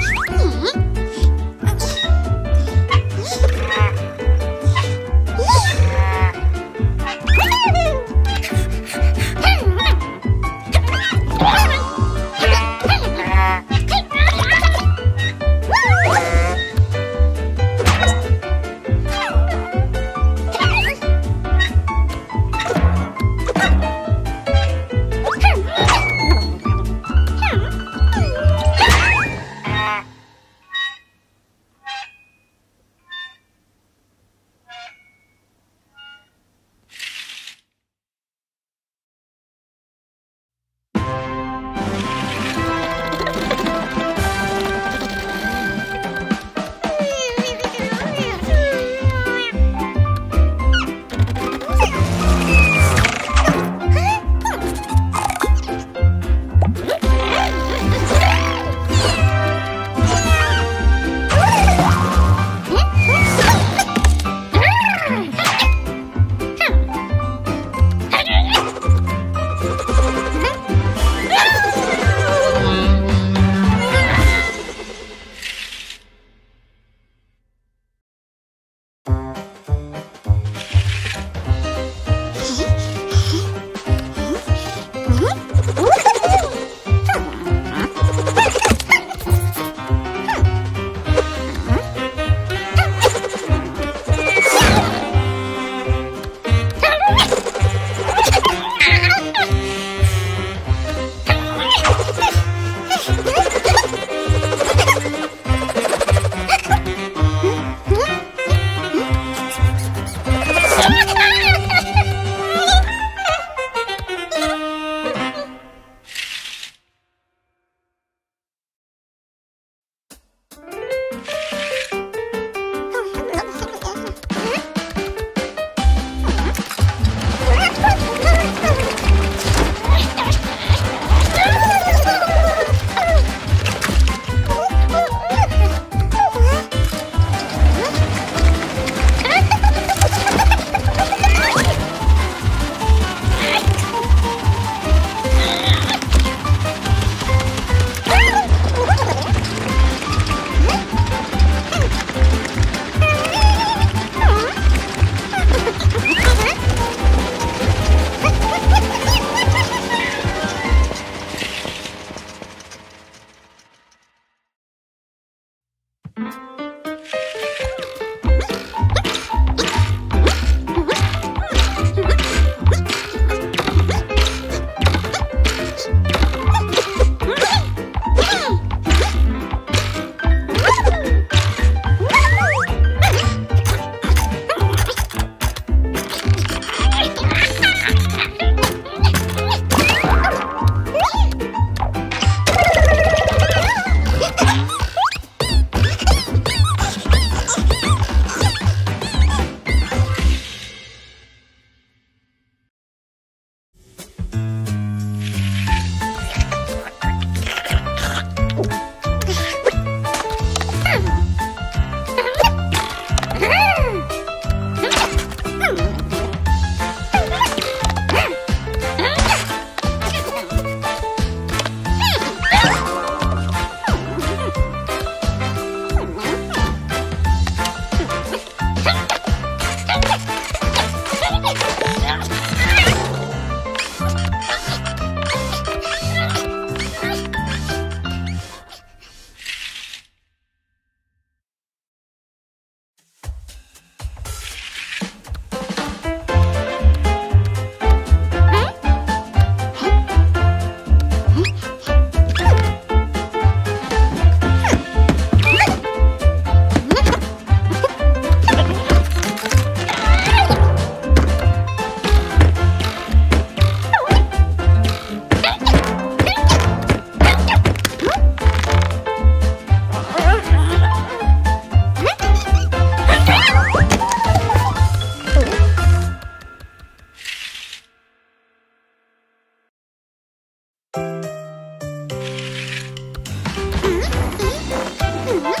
你？Mm -hmm.